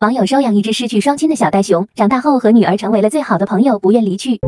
网友收养一只失去双亲的小袋熊长大后和女儿成为了最好的朋友不愿离去。